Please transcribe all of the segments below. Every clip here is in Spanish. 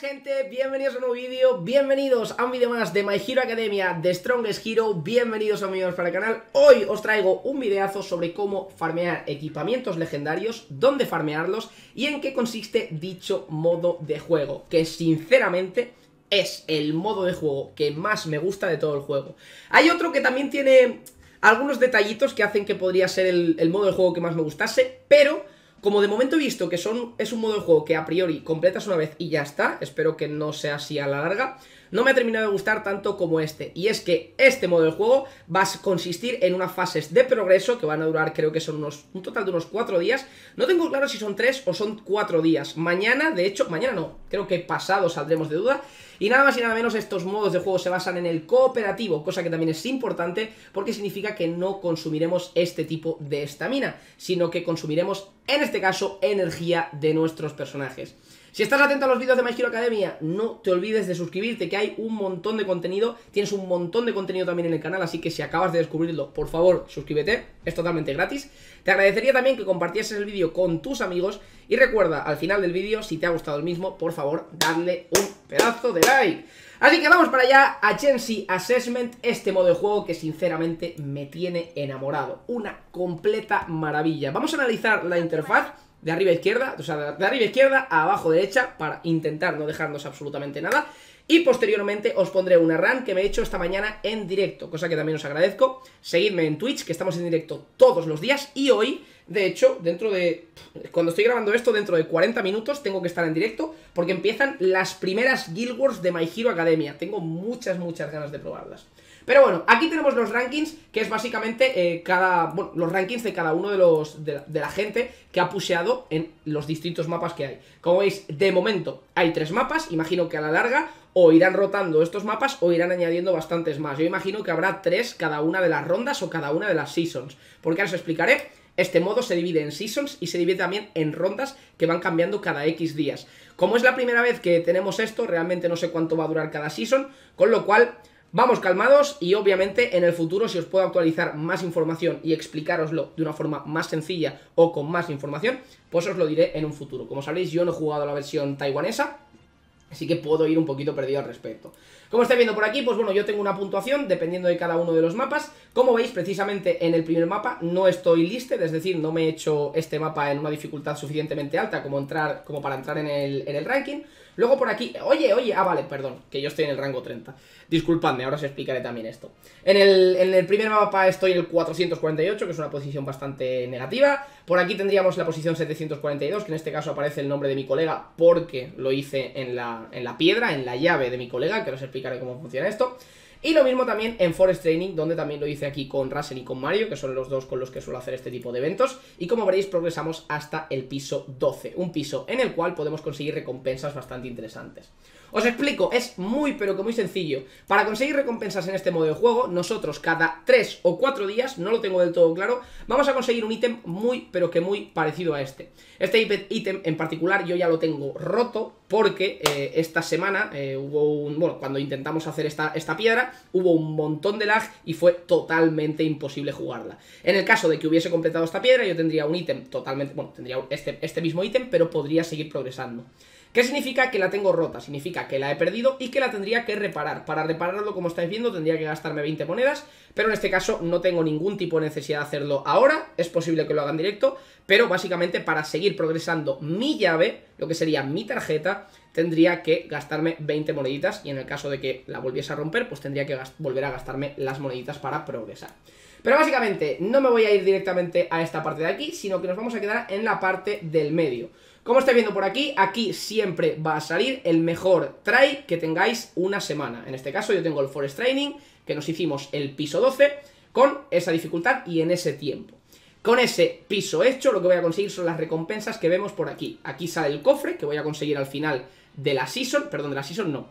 gente, bienvenidos a un nuevo vídeo, bienvenidos a un vídeo más de My Hero Academia de Strongest Hero, bienvenidos amigos para el canal. Hoy os traigo un videazo sobre cómo farmear equipamientos legendarios, dónde farmearlos y en qué consiste dicho modo de juego Que sinceramente es el modo de juego que más me gusta de todo el juego. Hay otro que también tiene algunos detallitos que hacen que podría ser el modo de juego que más me gustase Pero como de momento he visto que son, es un modo de juego que a priori completas una vez y ya está, espero que no sea así a la larga, no me ha terminado de gustar tanto como este. Y es que este modo de juego va a consistir en unas fases de progreso que van a durar, creo que son unos, un total de unos 4 días. No tengo claro si son 3 o son 4 días. Mañana, de hecho, mañana no, creo que pasado saldremos de duda. Y nada más y nada menos estos modos de juego se basan en el cooperativo, cosa que también es importante porque significa que no consumiremos este tipo de estamina, sino que consumiremos, en este caso, energía de nuestros personajes. Si estás atento a los vídeos de My Hero Academia, no te olvides de suscribirte, que hay un montón de contenido, tienes un montón de contenido también en el canal, así que si acabas de descubrirlo, por favor, suscríbete, es totalmente gratis. Te agradecería también que compartieses el vídeo con tus amigos y recuerda, al final del vídeo, si te ha gustado el mismo, por favor, dadle un pedazo de like. Así que vamos para allá a Chelsea Assessment, este modo de juego que sinceramente me tiene enamorado. Una completa maravilla. Vamos a analizar la interfaz de arriba a izquierda, o sea, de arriba a izquierda a abajo derecha para intentar no dejarnos absolutamente nada. Y posteriormente os pondré una run que me he hecho esta mañana en directo, cosa que también os agradezco. Seguidme en Twitch, que estamos en directo todos los días. Y hoy, de hecho, dentro de... Cuando estoy grabando esto, dentro de 40 minutos, tengo que estar en directo, porque empiezan las primeras Guild Wars de My Hero Academia. Tengo muchas, muchas ganas de probarlas. Pero bueno, aquí tenemos los rankings, que es básicamente eh, cada, bueno, los rankings de cada uno de los de la, gente que ha pusheado en los distintos mapas que hay. Como veis, de momento hay tres mapas, imagino que a la larga o irán rotando estos mapas o irán añadiendo bastantes más. Yo imagino que habrá tres cada una de las rondas o cada una de las seasons, porque ahora os explicaré. Este modo se divide en seasons y se divide también en rondas que van cambiando cada X días. Como es la primera vez que tenemos esto, realmente no sé cuánto va a durar cada season, con lo cual Vamos calmados y obviamente en el futuro si os puedo actualizar más información y explicároslo de una forma más sencilla o con más información, pues os lo diré en un futuro. Como sabéis yo no he jugado la versión taiwanesa, así que puedo ir un poquito perdido al respecto. Como estáis viendo por aquí, pues bueno, yo tengo una puntuación dependiendo de cada uno de los mapas. Como veis, precisamente en el primer mapa no estoy listed, es decir, no me he hecho este mapa en una dificultad suficientemente alta como, entrar, como para entrar en el, en el ranking. Luego por aquí, oye, oye, ah, vale, perdón, que yo estoy en el rango 30. Disculpadme, ahora os explicaré también esto. En el, en el primer mapa estoy en el 448, que es una posición bastante negativa. Por aquí tendríamos la posición 742, que en este caso aparece el nombre de mi colega porque lo hice en la, en la piedra, en la llave de mi colega, que os explicaré cómo funciona esto. Y lo mismo también en Forest Training, donde también lo hice aquí con Russell y con Mario, que son los dos con los que suelo hacer este tipo de eventos. Y como veréis, progresamos hasta el piso 12, un piso en el cual podemos conseguir recompensas bastante interesantes. Os explico, es muy pero que muy sencillo. Para conseguir recompensas en este modo de juego, nosotros cada 3 o 4 días, no lo tengo del todo claro, vamos a conseguir un ítem muy pero que muy parecido a este. Este ítem en particular yo ya lo tengo roto porque eh, esta semana eh, hubo un... Bueno, cuando intentamos hacer esta, esta piedra, hubo un montón de lag y fue totalmente imposible jugarla. En el caso de que hubiese completado esta piedra, yo tendría un ítem totalmente... Bueno, tendría este, este mismo ítem, pero podría seguir progresando. ¿Qué significa que la tengo rota? Significa que la he perdido y que la tendría que reparar. Para repararlo, como estáis viendo, tendría que gastarme 20 monedas, pero en este caso no tengo ningún tipo de necesidad de hacerlo ahora, es posible que lo haga en directo, pero básicamente para seguir progresando mi llave, lo que sería mi tarjeta, tendría que gastarme 20 moneditas y en el caso de que la volviese a romper, pues tendría que volver a gastarme las moneditas para progresar. Pero básicamente no me voy a ir directamente a esta parte de aquí, sino que nos vamos a quedar en la parte del medio. Como estáis viendo por aquí, aquí siempre va a salir el mejor try que tengáis una semana. En este caso yo tengo el Forest Training, que nos hicimos el piso 12, con esa dificultad y en ese tiempo. Con ese piso hecho, lo que voy a conseguir son las recompensas que vemos por aquí. Aquí sale el cofre, que voy a conseguir al final de la season, perdón, de la season no,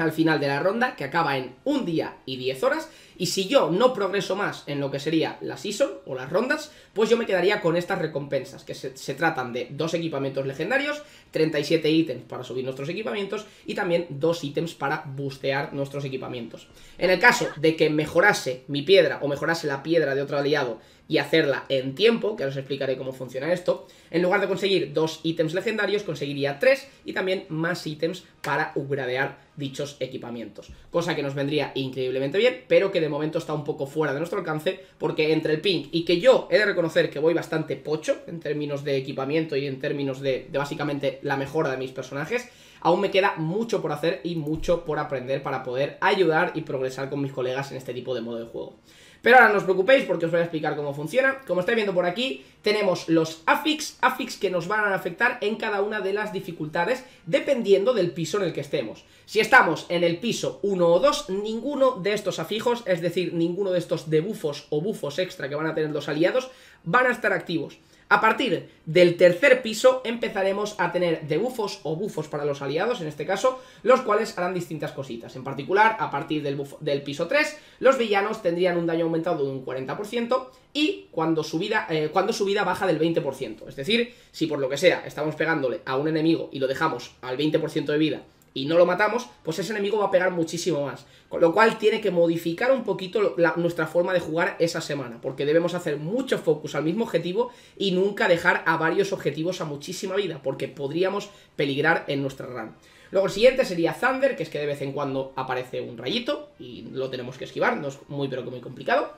al final de la ronda, que acaba en un día y 10 horas, Y si yo no progreso más en lo que sería la season o las rondas, pues yo me quedaría con estas recompensas, que se, se tratan de dos equipamientos legendarios, 37 ítems para subir nuestros equipamientos y también dos ítems para bustear nuestros equipamientos. En el caso de que mejorase mi piedra o mejorase la piedra de otro aliado y hacerla en tiempo, que ahora os explicaré cómo funciona esto, en lugar de conseguir dos ítems legendarios, conseguiría tres y también más ítems para upgradear dichos equipamientos. Cosa que nos vendría increíblemente bien, pero que de momento está un poco fuera de nuestro alcance, porque entre el ping y que yo he de reconocer que voy bastante pocho en términos de equipamiento y en términos de, de básicamente la mejora de mis personajes, aún me queda mucho por hacer y mucho por aprender para poder ayudar y progresar con mis colegas en este tipo de modo de juego. Pero ahora no os preocupéis porque os voy a explicar cómo funciona. Como estáis viendo por aquí, tenemos los affix, affix que nos van a afectar en cada una de las dificultades dependiendo del piso en el que estemos. Si estamos en el piso 1 o 2, ninguno de estos afijos, es decir, ninguno de estos debuffos o bufos extra que van a tener los aliados, van a estar activos. A partir del tercer piso empezaremos a tener debuffos o bufos para los aliados, en este caso, los cuales harán distintas cositas. En particular, a partir del, del piso 3, los villanos tendrían un daño aumentado de un 40% y cuando su, vida, eh, cuando su vida baja del 20%. Es decir, si por lo que sea estamos pegándole a un enemigo y lo dejamos al 20% de vida y no lo matamos, pues ese enemigo va a pegar muchísimo más. Con lo cual tiene que modificar un poquito nuestra forma de jugar esa semana, porque debemos hacer mucho focus al mismo objetivo y nunca dejar a varios objetivos a muchísima vida, porque podríamos peligrar en nuestra run. Luego el siguiente sería Thunder, que es que de vez en cuando aparece un rayito y lo tenemos que esquivar, no es muy pero que muy complicado.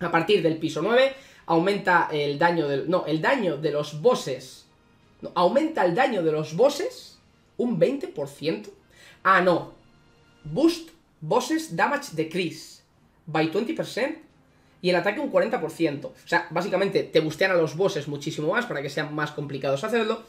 A partir del piso 9 aumenta el daño del... No, el daño de los bosses... Aumenta el daño de los bosses un 20%. Ah, no. Boost bosses damage decrease by 20% y el ataque un 40%. O sea, básicamente te bustean a los bosses muchísimo más para que sean más complicados hacerlo.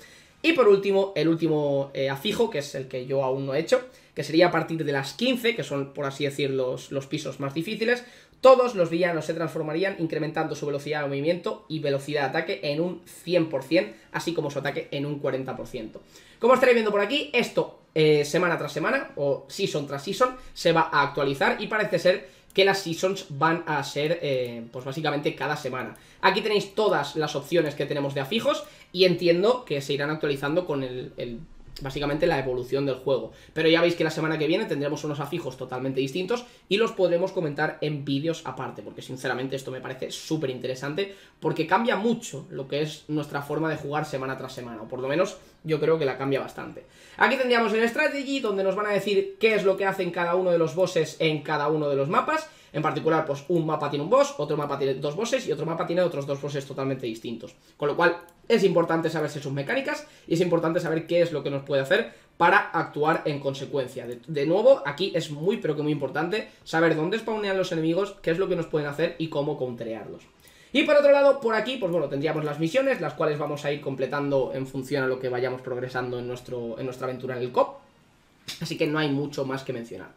Y por último, el último eh, afijo, que es el que yo aún no he hecho, que sería a partir de las 15, que son, por así decir, los, los pisos más difíciles, todos los villanos se transformarían incrementando su velocidad de movimiento y velocidad de ataque en un 100%, así como su ataque en un 40%. Como estaréis viendo por aquí, esto eh, semana tras semana, o season tras season, se va a actualizar y parece ser que las seasons van a ser, eh, pues básicamente cada semana. Aquí tenéis todas las opciones que tenemos de afijos y entiendo que se irán actualizando con el básicamente la evolución del juego. Pero ya veis que la semana que viene tendremos unos afijos totalmente distintos y los podremos comentar en vídeos aparte, porque sinceramente esto me parece súper interesante, porque cambia mucho lo que es nuestra forma de jugar semana tras semana, o por lo menos yo creo que la cambia bastante. Aquí tendríamos el strategy, donde nos van a decir qué es lo que hacen cada uno de los bosses en cada uno de los mapas, en particular, pues un mapa tiene un boss, otro mapa tiene dos bosses y otro mapa tiene otros dos bosses totalmente distintos. Con lo cual, es importante saberse sus mecánicas y es importante saber qué es lo que nos puede hacer para actuar en consecuencia. De, nuevo, aquí es muy pero que muy importante saber dónde spawnean los enemigos, qué es lo que nos pueden hacer y cómo counterearlos. Y por otro lado, por aquí, pues bueno, tendríamos las misiones, las cuales vamos a ir completando en función a lo que vayamos progresando en, nuestro, en nuestra aventura en el COP. Así que no hay mucho más que mencionar.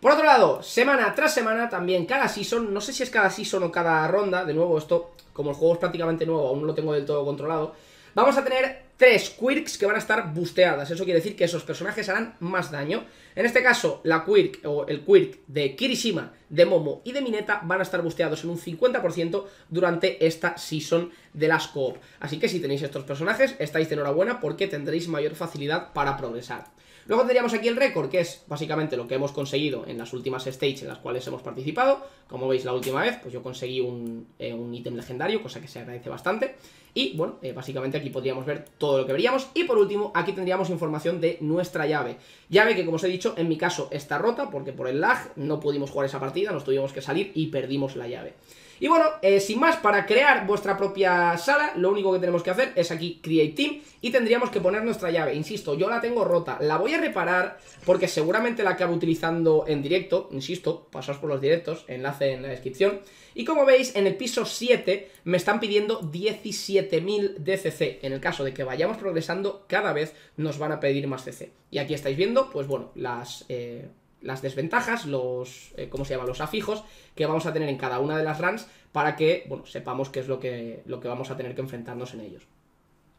Por otro lado, semana tras semana, también cada season, no sé si es cada season o cada ronda, de nuevo esto, como el juego es prácticamente nuevo, aún no lo tengo del todo controlado, vamos a tener tres quirks que van a estar busteadas, eso quiere decir que esos personajes harán más daño. En este caso, la quirk o el quirk de Kirishima, de Momo y de Mineta van a estar busteados en un 50% durante esta season de las coop. Así que si tenéis estos personajes, estáis de enhorabuena porque tendréis mayor facilidad para progresar. Luego tendríamos aquí el récord, que es básicamente lo que hemos conseguido en las últimas stages en las cuales hemos participado. Como veis la última vez, pues yo conseguí un, eh, ítem legendario, cosa que se agradece bastante. Y bueno, eh, básicamente aquí podríamos ver todo lo que veríamos. Y por último, aquí tendríamos información de nuestra llave. Llave que, como os he dicho, en mi caso está rota, porque por el lag no pudimos jugar esa partida, nos tuvimos que salir y perdimos la llave. Y bueno, eh, sin más, para crear vuestra propia sala, lo único que tenemos que hacer es aquí Create Team y tendríamos que poner nuestra llave. Insisto, yo la tengo rota, la voy a reparar porque seguramente la acabo utilizando en directo, insisto, pasaos por los directos, enlace en la descripción. Y como veis, en el piso 7 me están pidiendo 17.000 de CC. En el caso de que vayamos progresando, cada vez nos van a pedir más CC. Y aquí estáis viendo, pues bueno, las... Eh, las desventajas, los, eh, ¿cómo se llama? Los afijos que vamos a tener en cada una de las runs para que, bueno, sepamos qué es lo que, lo que vamos a tener que enfrentarnos en ellos.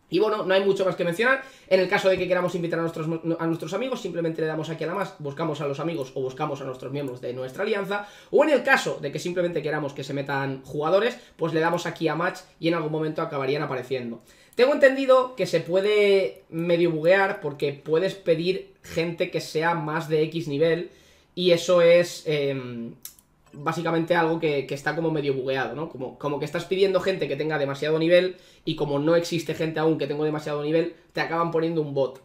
Y bueno, no hay mucho más que mencionar. En el caso de que queramos invitar a nuestros, a nuestros amigos, simplemente le damos aquí a la más, buscamos a los amigos o buscamos a nuestros miembros de nuestra alianza. O en el caso de que simplemente queramos que se metan jugadores, pues le damos aquí a match y en algún momento acabarían apareciendo. Tengo entendido que se puede medio buguear porque puedes pedir gente que sea más de X nivel y eso es... Em, básicamente algo que, está como medio bugueado, ¿no? Como, como que estás pidiendo gente que tenga demasiado nivel y como no existe gente aún que tenga demasiado nivel, te acaban poniendo un bot.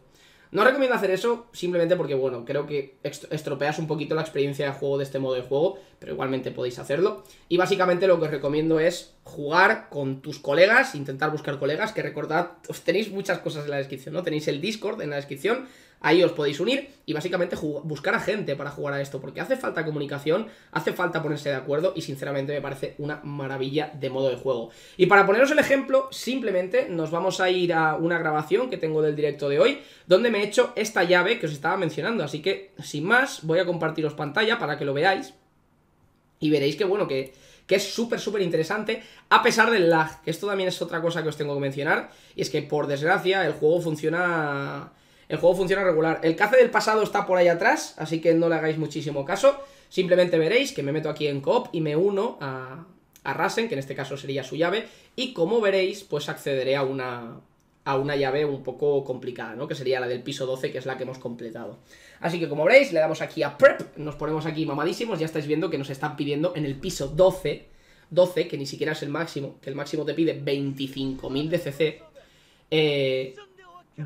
No recomiendo hacer eso simplemente porque, bueno, creo que estropeas un poquito la experiencia de juego de este modo de juego, pero igualmente podéis hacerlo. Y básicamente lo que os recomiendo es jugar con tus colegas, intentar buscar colegas, que recordad, tenéis muchas cosas en la descripción, ¿no? Tenéis el Discord en la descripción, Ahí os podéis unir y básicamente buscar a gente para jugar a esto, porque hace falta comunicación, hace falta ponerse de acuerdo y sinceramente me parece una maravilla de modo de juego. Y para poneros el ejemplo, simplemente nos vamos a ir a una grabación que tengo del directo de hoy, donde me he hecho esta llave que os estaba mencionando, así que sin más voy a compartiros pantalla para que lo veáis y veréis que bueno, que que es súper, súper interesante, a pesar del lag, que esto también es otra cosa que os tengo que mencionar, y es que por desgracia el juego funciona el juego funciona regular. El cace del pasado está por ahí atrás, así que no le hagáis muchísimo caso. Simplemente veréis que me meto aquí en coop y me uno a, a Rasen, que en este caso sería su llave, y como veréis, pues accederé a una, a una llave un poco complicada, ¿no? Que sería la del piso 12, que es la que hemos completado. Así que como veréis, le damos aquí a Prep, nos ponemos aquí mamadísimos, ya estáis viendo que nos están pidiendo en el piso 12, 12, que ni siquiera es el máximo, que el máximo te pide 25.000 de CC, eh,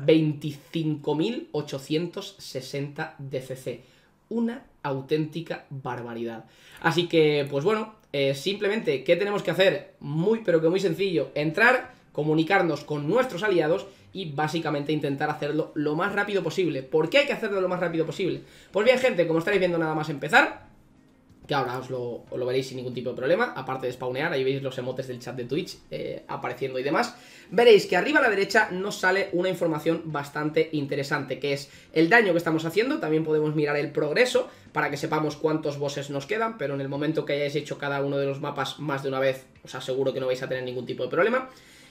25.860 DCC. Una auténtica barbaridad. Así que, pues bueno, eh, simplemente, ¿qué tenemos que hacer? Muy, pero que muy sencillo. Entrar, comunicarnos con nuestros aliados y básicamente intentar hacerlo lo más rápido posible. ¿Por qué hay que hacerlo lo más rápido posible? Pues bien, gente, como estáis viendo nada más empezar, que ahora os lo, veréis sin ningún tipo de problema, aparte de spawnear, ahí veis los emotes del chat de Twitch eh, apareciendo y demás, veréis que arriba a la derecha nos sale una información bastante interesante, que es el daño que estamos haciendo, también podemos mirar el progreso para que sepamos cuántos bosses nos quedan, pero en el momento que hayáis hecho cada uno de los mapas más de una vez, os aseguro que no vais a tener ningún tipo de problema.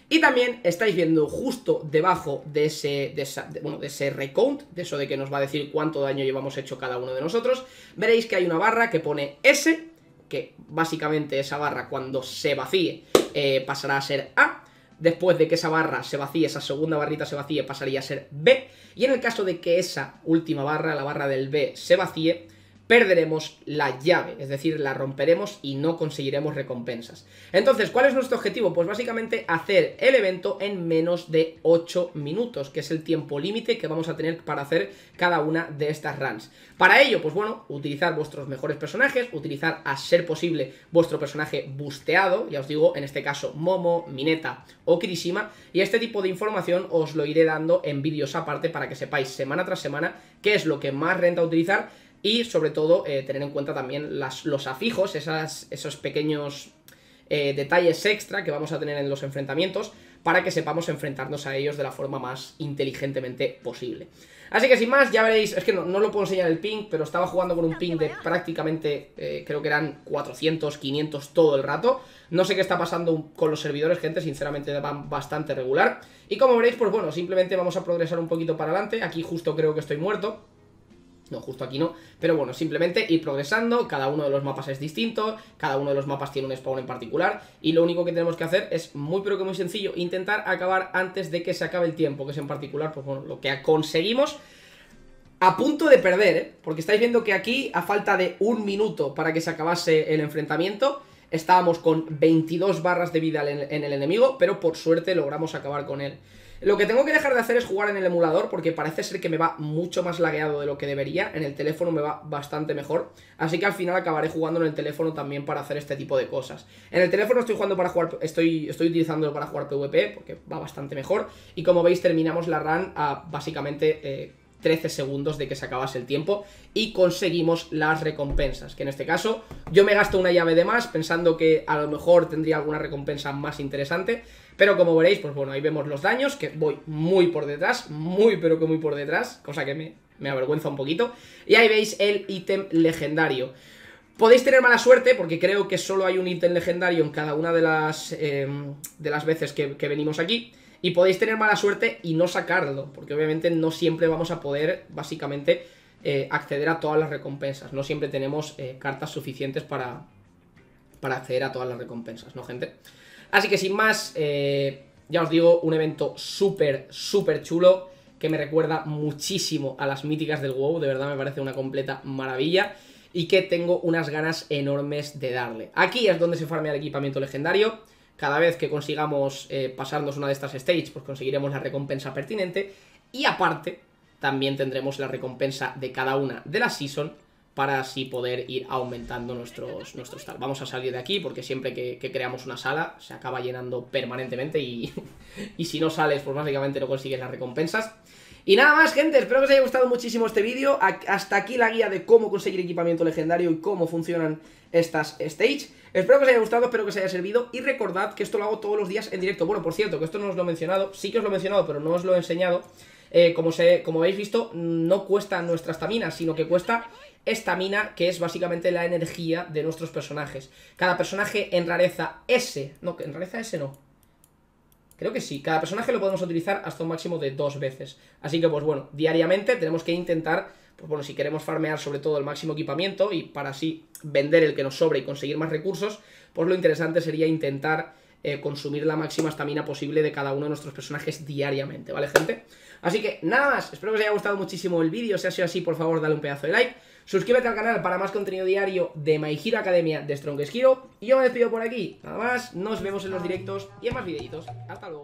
Y también estáis viendo justo debajo de ese, bueno, de ese recount, de eso de que nos va a decir cuánto daño llevamos hecho cada uno de nosotros, veréis que hay una barra que pone S, que básicamente esa barra cuando se vacíe eh, pasará a ser A, después de que esa barra se vacíe, esa segunda barrita se vacíe, pasaría a ser B, y en el caso de que esa última barra, la barra del B, se vacíe, perderemos la llave, es decir, la romperemos y no conseguiremos recompensas. Entonces, ¿cuál es nuestro objetivo? Pues básicamente hacer el evento en menos de 8 minutos, que es el tiempo límite que vamos a tener para hacer cada una de estas runs. Para ello, pues bueno, utilizar vuestros mejores personajes, utilizar a ser posible vuestro personaje busteado, ya os digo, en este caso Momo, Mineta o Kirishima, y este tipo de información os lo iré dando en vídeos aparte para que sepáis semana tras semana qué es lo que más renta utilizar y sobre todo eh, tener en cuenta también los afijos, esos pequeños eh, detalles extra que vamos a tener en los enfrentamientos para que sepamos enfrentarnos a ellos de la forma más inteligentemente posible. Así que sin más, ya veréis, es que no, no lo puedo enseñar el ping, pero estaba jugando con un ping de prácticamente, eh, creo que eran 400, 500 todo el rato. No sé qué está pasando con los servidores, gente, sinceramente van bastante regular. Y como veréis, pues bueno, simplemente vamos a progresar un poquito para adelante. Aquí justo creo que estoy muerto. No, justo aquí no. Pero bueno, simplemente ir progresando. Cada uno de los mapas es distinto. Cada uno de los mapas tiene un spawn en particular. Y lo único que tenemos que hacer es muy pero que muy sencillo. Intentar acabar antes de que se acabe el tiempo. Que es en particular, pues bueno, lo que conseguimos a punto de perder, ¿eh? Porque estáis viendo que aquí, a falta de un minuto para que se acabase el enfrentamiento, estábamos con 22 barras de vida en el enemigo, pero por suerte logramos acabar con él. Lo que tengo que dejar de hacer es jugar en el emulador porque parece ser que me va mucho más lagueado de lo que debería. En el teléfono me va bastante mejor. Así que al final acabaré jugando en el teléfono también para hacer este tipo de cosas. En el teléfono estoy jugando para jugar, estoy, estoy utilizándolo para jugar PvP porque va bastante mejor. Y como veis terminamos la run básicamente... Eh, 13 segundos de que se acabase el tiempo y conseguimos las recompensas, que en este caso yo me gasto una llave de más pensando que a lo mejor tendría alguna recompensa más interesante, pero como veréis, pues bueno, ahí vemos los daños, que voy muy por detrás, muy pero que muy por detrás, cosa que me, avergüenza un poquito. Y ahí veis el ítem legendario. Podéis tener mala suerte porque creo que solo hay un ítem legendario en cada una de las, em, de las veces que venimos aquí. Y podéis tener mala suerte y no sacarlo, porque obviamente no siempre vamos a poder, básicamente, eh, acceder a todas las recompensas. No siempre tenemos eh, cartas suficientes para, para acceder a todas las recompensas, ¿no, gente? Así que sin más, eh, ya os digo, un evento súper, súper chulo que me recuerda muchísimo a las míticas del WoW, de verdad me parece una completa maravilla y que tengo unas ganas enormes de darle. Aquí es donde se farmea el equipamiento legendario, cada vez que consigamos eh, pasarnos una de estas stages, pues conseguiremos la recompensa pertinente y aparte también tendremos la recompensa de cada una de las season para así poder ir aumentando nuestros, nuestros tal. Vamos a salir de aquí porque siempre que, creamos una sala se acaba llenando permanentemente y, y si no sales pues básicamente no consigues las recompensas. Y nada más, gente, espero que os haya gustado muchísimo este vídeo. Hasta aquí la guía de cómo conseguir equipamiento legendario y cómo funcionan estas stage. Espero que os haya gustado, espero que os haya servido. Y recordad que esto lo hago todos los días en directo. Bueno, por cierto, que esto no os lo he mencionado. Sí que os lo he mencionado, pero no os lo he enseñado. Eh, como, se, como habéis visto, no cuesta nuestra estamina, sino que cuesta estamina, que es básicamente la energía de nuestros personajes. Cada personaje en rareza S, no, en rareza S no, Creo que sí, cada personaje lo podemos utilizar hasta un máximo de dos veces. Así que, pues bueno, diariamente tenemos que intentar, bueno, si queremos farmear sobre todo el máximo equipamiento y para así vender el que nos sobre y conseguir más recursos, pues lo interesante sería intentar eh, consumir la máxima estamina posible de cada uno de nuestros personajes diariamente, ¿vale, gente? Así que, nada más, espero que os haya gustado muchísimo el vídeo, si ha sido así, por favor, dale un pedazo de like. Suscríbete al canal para más contenido diario de My Hero Academia de Strongest Hero. Y yo me despido por aquí. Nada más, nos vemos en los directos y en más videitos. Hasta luego.